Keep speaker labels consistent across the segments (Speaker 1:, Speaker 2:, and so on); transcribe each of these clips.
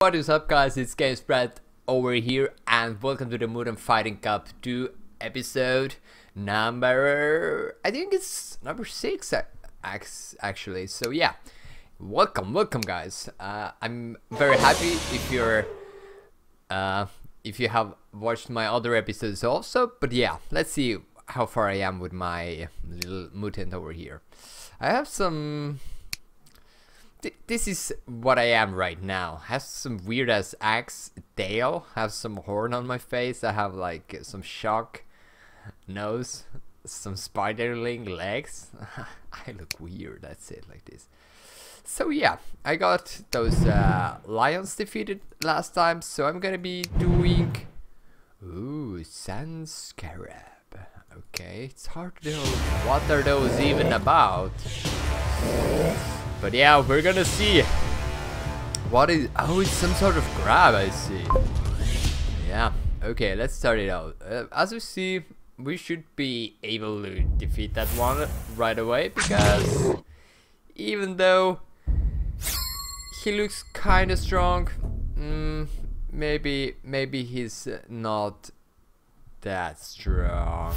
Speaker 1: What is up guys, it's GamesBrat over here and welcome to the Mutant Fighting Cup 2 episode number, I think it's number 6 actually, so yeah, welcome, welcome guys, uh, I'm very happy if you're, uh, if you have watched my other episodes also, but yeah, let's see how far I am with my little mutant over here. I have some this is what I am right now. Have some weird ass axe tail, have some horn on my face, I have like some shock nose, some spiderling legs. I look weird, that's it, like this. So yeah, I got those uh, lions defeated last time, so I'm gonna be doing... Ooh, Sand Scarab. Okay, it's hard to know what are those even about. But yeah, we're gonna see. What is... Oh, it's some sort of grab, I see. Yeah, okay, let's start it out. Uh, as you see, we should be able to defeat that one right away, because even though he looks kind of strong, mm, maybe maybe he's not that strong.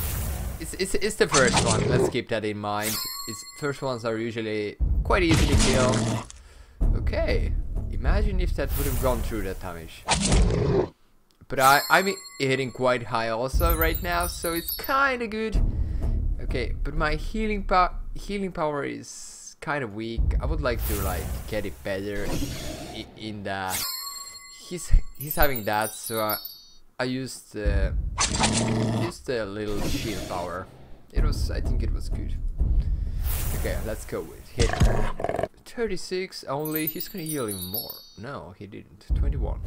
Speaker 1: It's, it's, it's the first one, let's keep that in mind. It's, first ones are usually quite easy to kill. Okay, imagine if that would have gone through that damage. But I, I'm hitting quite high also right now, so it's kinda good. Okay, but my healing, po healing power is kind of weak. I would like to like get it better in the... He's, he's having that, so I, I used uh, used a little shield power. It was, I think it was good. Okay, let's go with hit. 36 only. He's gonna heal even more. No, he didn't. 21.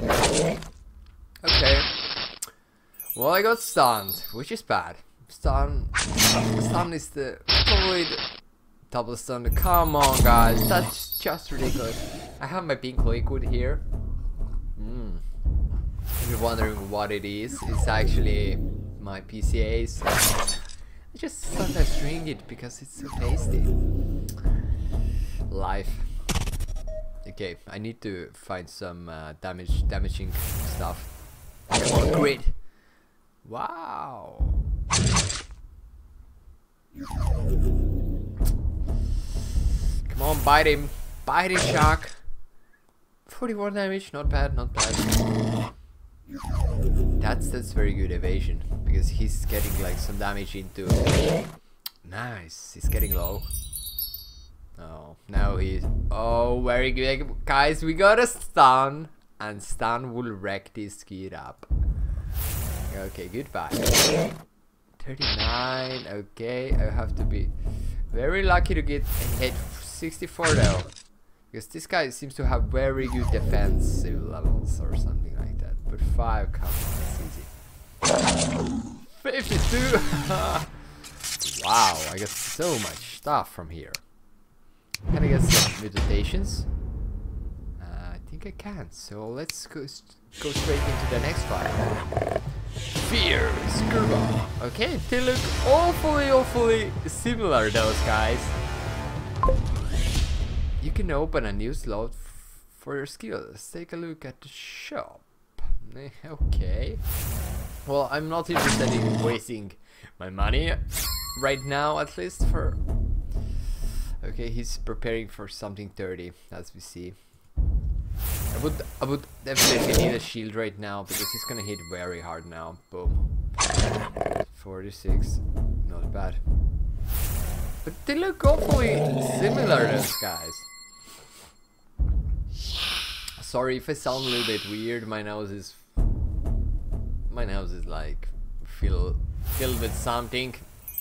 Speaker 1: Okay. Well, I got stunned, which is bad. Stun, stun is the probably the double stun. Come on, guys, that's just ridiculous. I have my pink liquid here. Mm. If you're wondering what it is, it's actually my PCAs. I just sometimes drink it because it's so tasty. Life. Okay, I need to find some uh, damage, damaging stuff. On, grid. Wow. Come on, bite him. Bite him, shark. 41 damage, not bad, not bad. That's that's very good evasion because he's getting like some damage into. Nice, he's getting low. Oh, now he's. Oh, very good, guys. We got a stun, and stun will wreck this kid up. Okay, goodbye. 39. Okay, I have to be very lucky to get hit 64 though. Because this guy seems to have very good defensive levels or something like that. But 5, come on, it's easy. 52! wow, I got so much stuff from here. Can I get some mutations? Uh, I think I can, so let's go, go straight into the next fight. Fear, Skirbo. Okay, they look awfully, awfully similar, those guys you can open a new slot for your skills. Take a look at the shop. Okay. Well, I'm not interested in wasting my money right now, at least for... Okay, he's preparing for something 30, as we see. I would, I would definitely need a shield right now, because he's gonna hit very hard now. Boom. 46. Not bad. But they look awfully similar, those guys. Sorry if I sound a little bit weird. My nose is my nose is like filled filled with something,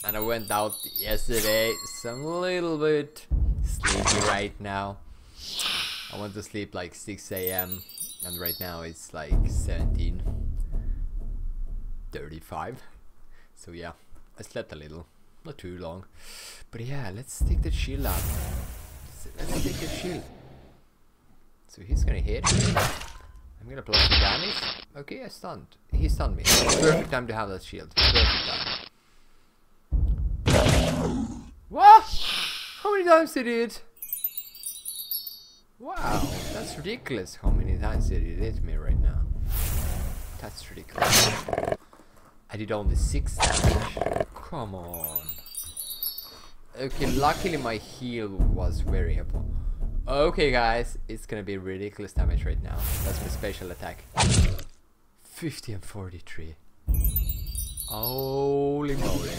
Speaker 1: and I went out yesterday. So I'm a little bit sleepy right now. I went to sleep like 6 a.m. and right now it's like 17:35. So yeah, I slept a little, not too long. But yeah, let's take the shield out. Let's take the shield. So he's gonna hit. I'm gonna block the damage. Okay, I stunned. He stunned me. Perfect time to have that shield. Perfect time. What? How many times did it? Wow, that's ridiculous how many times did it hit me right now? That's ridiculous. I did only 6 damage. Come on. Okay, luckily my heal was very helpful. Okay guys, it's gonna be ridiculous damage right now. That's my special attack. 50 and 43. Holy moly.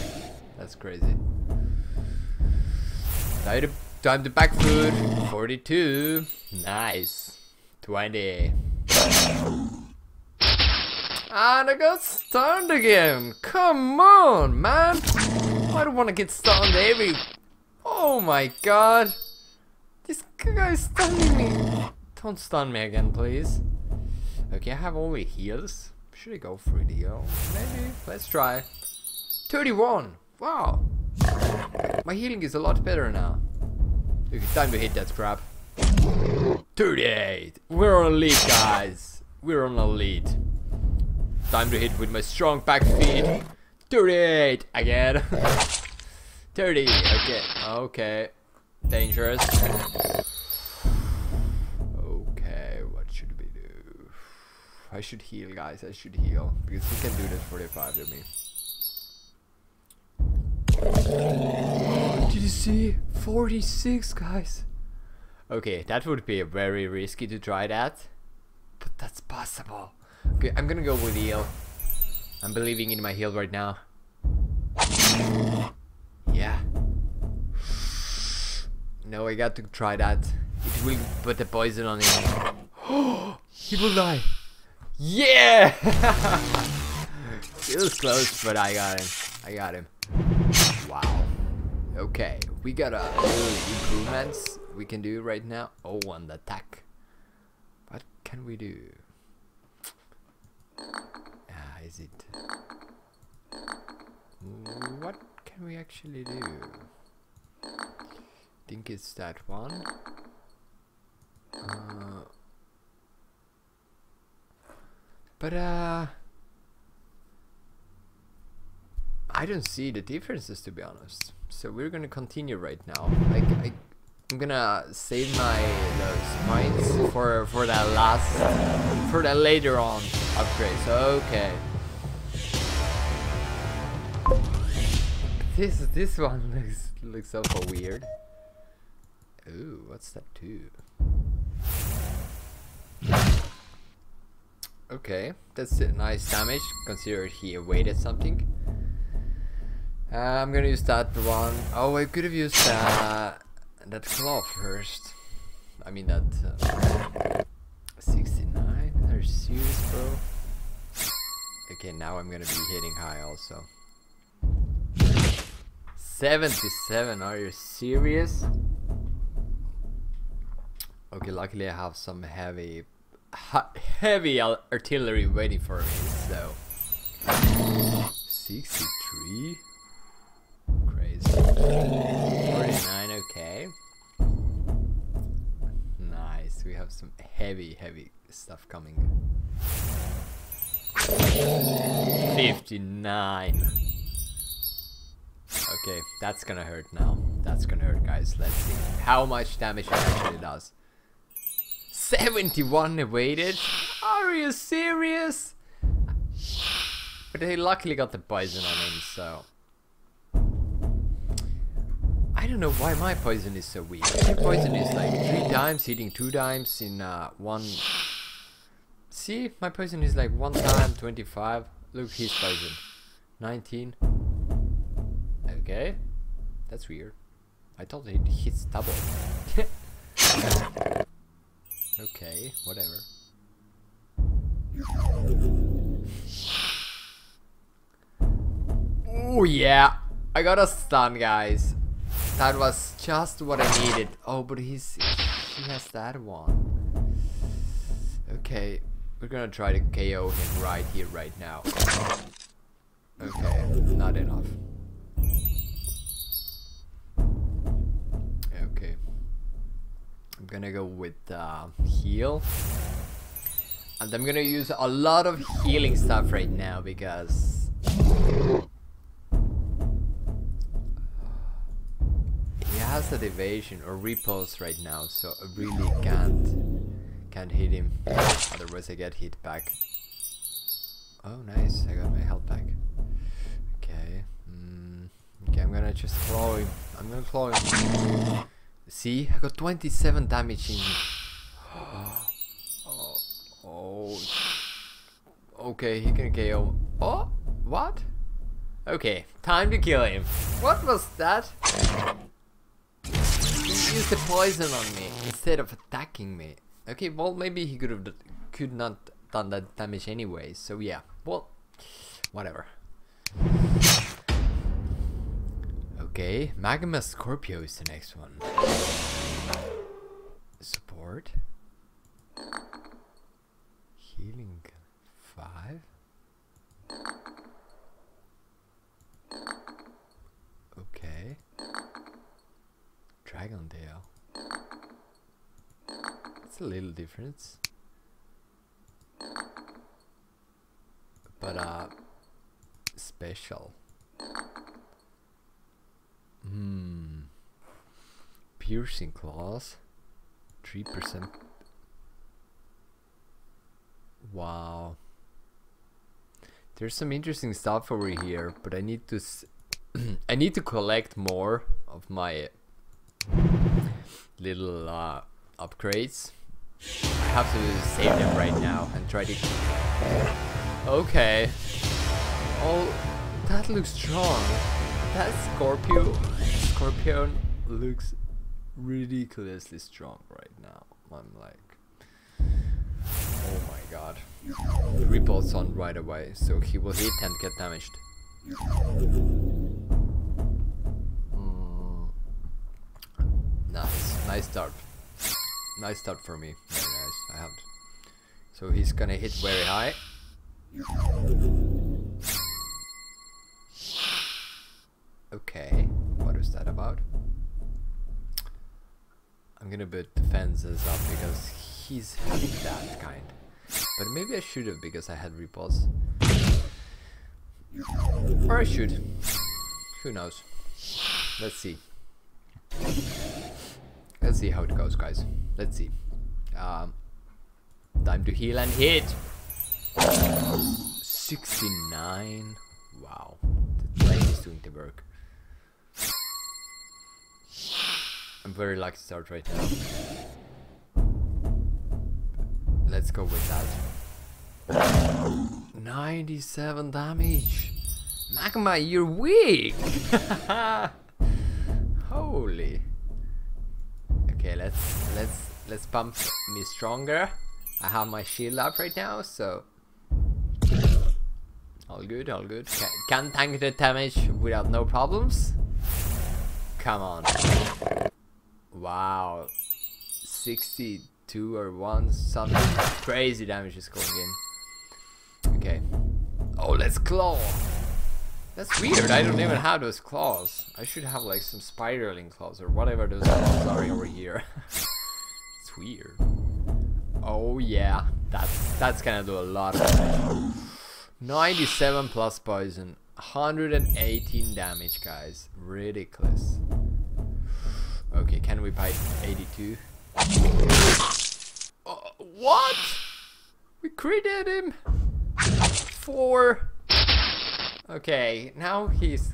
Speaker 1: That's crazy. Time to, time to back food. 42. Nice. 20. And I got stunned again. Come on, man. I don't want to get stunned every... Oh my god. This guy's stunning me. Don't stun me again, please. Okay, I have only heals. Should I go for the heal? Maybe. Let's try. 31. Wow. My healing is a lot better now. Okay, time to hit that crap. 38. We're on lead, guys. We're on a lead. Time to hit with my strong back feet. 38 again. 30. Okay. Okay. Dangerous. Okay, what should we do? I should heal, guys. I should heal because he can do this 45 to me. Did you see? 46, guys. Okay, that would be very risky to try that. But that's possible. Okay, I'm gonna go with heal. I'm believing in my heal right now. Yeah. No, I got to try that. It will put the poison on him. he will die. Yeah! it was close, but I got him. I got him. Okay, we got a improvements we can do right now. Oh, one attack. What can we do? Ah, is it? What can we actually do? Think it's that one. Uh, but uh, I don't see the differences to be honest. So we're gonna continue right now. Like I, I'm gonna save my points for for that last for that later on upgrade. So okay. This this one looks looks so weird. Ooh, what's that too? Okay, that's a nice damage. Consider he evaded something. Uh, I'm gonna use that one. Oh, I could have used uh, that claw first. I mean that uh, 69. Are you serious, bro? Okay, now I'm gonna be hitting high also. 77. Are you serious? Okay, luckily I have some heavy, heavy artillery waiting for me. So 63. Crazy. 49. Okay. Nice. We have some heavy, heavy stuff coming. 59. Okay, that's gonna hurt now. That's gonna hurt, guys. Let's see how much damage it actually does. 71 evaded? Are you serious? But he luckily got the poison on him, so... I don't know why my poison is so weak. My poison is like 3 times, hitting 2 times in uh, 1... See? My poison is like 1 time, 25. Look, his poison. 19. Okay. That's weird. I thought it hits double. Okay, whatever. Oh yeah, I got a stun, guys. That was just what I needed. Oh, but he's he has that one. Okay, we're gonna try to KO him right here, right now. Okay, not enough. Okay. I'm gonna go with uh, heal. And I'm gonna use a lot of healing stuff right now because has evasion or repulse right now, so I really can't Can't hit him. Otherwise I get hit back. Oh, nice. I got my health back. Okay. Mm, okay, I'm gonna just claw him. I'm gonna claw him. See? I got 27 damage in. oh, oh. Okay, he can KO. Oh, what? Okay, time to kill him. What was that? Used the poison on me instead of attacking me. Okay, well maybe he could have could not done that damage anyway. So yeah, well, whatever. Okay, Magma Scorpio is the next one. Support. Healing 5. Okay. Dragondale. A little difference. But uh special. Hmm. Piercing claws. Three percent. Wow. There's some interesting stuff over here, but I need to I need to collect more of my little uh, upgrades. I have to save them right now and try to. Okay. Oh, that looks strong. That Scorpio, Scorpion looks ridiculously strong right now. I'm like, oh my god. Repulse on right away, so he will hit and get damaged. Mm. Nice, nice start. Nice start for me. Very nice. I have. So he's gonna hit very high. Okay, what is that about? I'm gonna put defenses up because he's that kind. But maybe I should have because I had repulse. Or I should. Who knows? Let's see. Let's see how it goes, guys. Let's see. Um, time to heal and hit. 69. Wow. The plane is doing the work. I'm very lucky to start right now. Let's go with that. 97 damage. Magma, you're weak. Holy. Okay, let's let's let's pump me stronger. I have my shield up right now, so all good, all good. Can, can tank the damage without no problems. Come on. Wow. 62 or 1, something crazy damage is going in. Okay. Oh, let's claw. That's weird, I don't even have those claws. I should have like some spiraling claws or whatever those claws are over here. it's weird. Oh yeah, that's, that's gonna do a lot of damage. 97 plus poison. 118 damage, guys. Ridiculous. Okay, can we bite 82? Uh, what? We critted him! Four. Okay, now he's...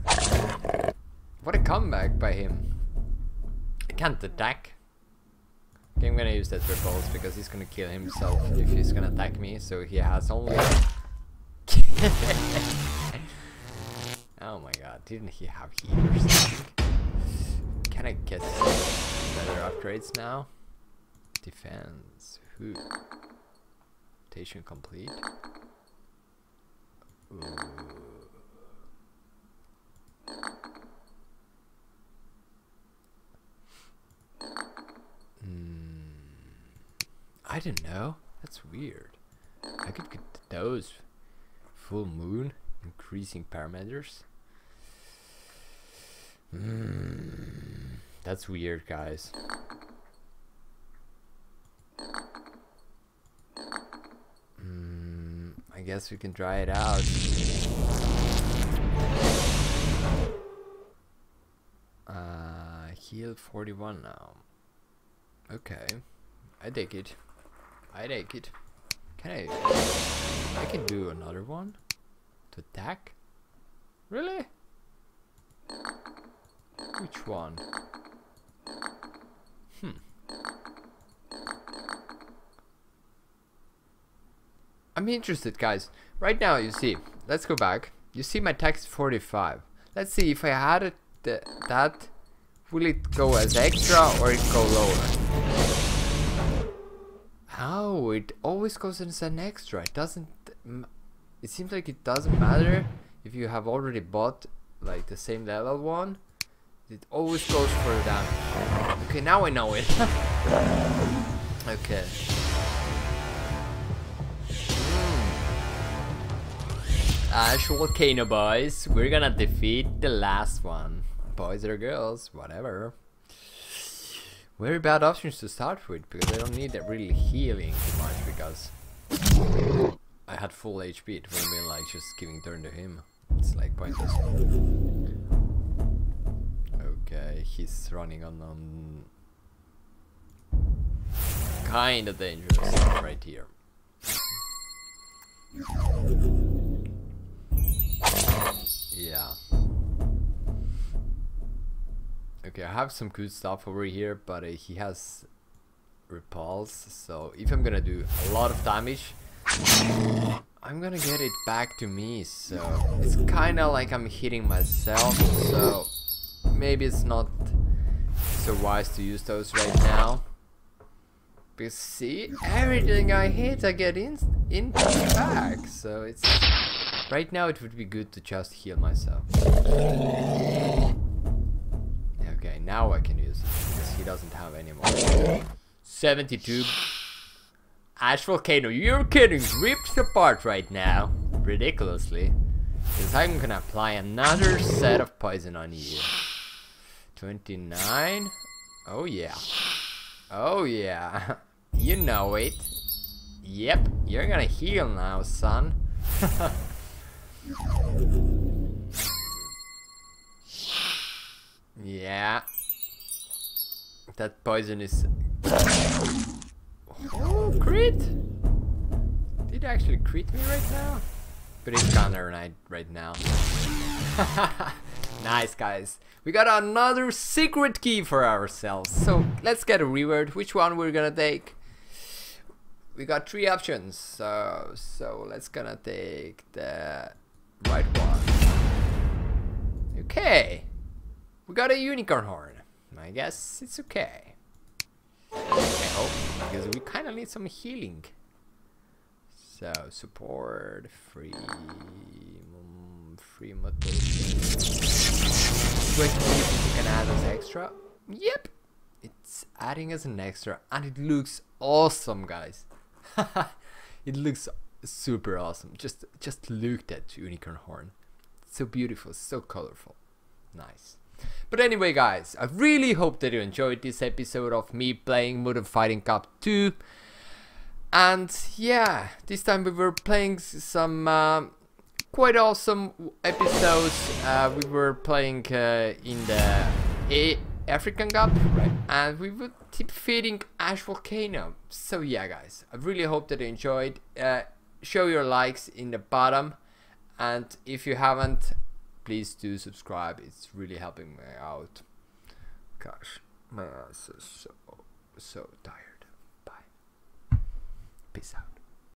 Speaker 1: What a comeback by him. I can't attack. Okay, I'm gonna use that repulse because he's gonna kill himself if he's gonna attack me, so he has only... oh my god, didn't he have healers? Can I get better upgrades now? Defense. Who? Rotation complete. Ooh. Didn't know. That's weird. I could get those. Full moon, increasing parameters. Mm, that's weird, guys. Mm, I guess we can try it out. Uh, heal 41 now. Okay, I dig it. I take it. Can I? I can do another one to attack. Really? Which one? Hmm. I'm interested, guys. Right now, you see. Let's go back. You see my text 45. Let's see if I had it th that. Will it go as extra or it go lower? It always goes as an extra. It doesn't. It seems like it doesn't matter if you have already bought like the same level one. It always goes for damage. Okay, now I know it. okay. Hmm. Ash Volcano boys, we're gonna defeat the last one. Boys or girls, whatever. Very bad options to start with, because I don't need that really healing too much, because I had full HP, it would been like just giving turn to him. It's like pointless. Okay, he's running on, on kinda dangerous right here. Yeah. Okay, I have some good stuff over here, but uh, he has repulse, so if I'm gonna do a lot of damage, I'm gonna get it back to me, so it's kinda like I'm hitting myself, so maybe it's not so wise to use those right now. Because see, everything I hit I get in, in back, so it's Right now it would be good to just heal myself. Now I can use it, because he doesn't have any more. 72. Ash Volcano, you're getting ripped apart right now. Ridiculously. Because I'm gonna apply another set of poison on you. 29. Oh yeah. Oh yeah. you know it. Yep, you're gonna heal now, son. Yeah. That poison is... Oh, crit! Did actually crit me right now? But it's counter right, right now. nice, guys. We got another secret key for ourselves. So, let's get a reward. Which one we're gonna take? We got three options. So, so let's gonna take the right one. Okay. We got a unicorn horn. I guess it's okay. I hope, because we kind of need some healing. So, support, free, um, free motivation. Wait, if you can add as extra? Yep, it's adding as an extra, and it looks awesome, guys. it looks super awesome. Just, just look at unicorn horn. so beautiful, so colorful, nice. But anyway guys, I really hope that you enjoyed this episode of me playing Mutant Fighting Cup 2. And yeah, this time we were playing some uh, quite awesome episodes. Uh, we were playing uh, in the A African Cup, right? And we would keep feeding Ash Volcano. So yeah guys, I really hope that you enjoyed. Uh, show your likes in the bottom. And if you haven't, please do subscribe. It's really helping me out. Gosh my ass is so so tired. Bye. Peace out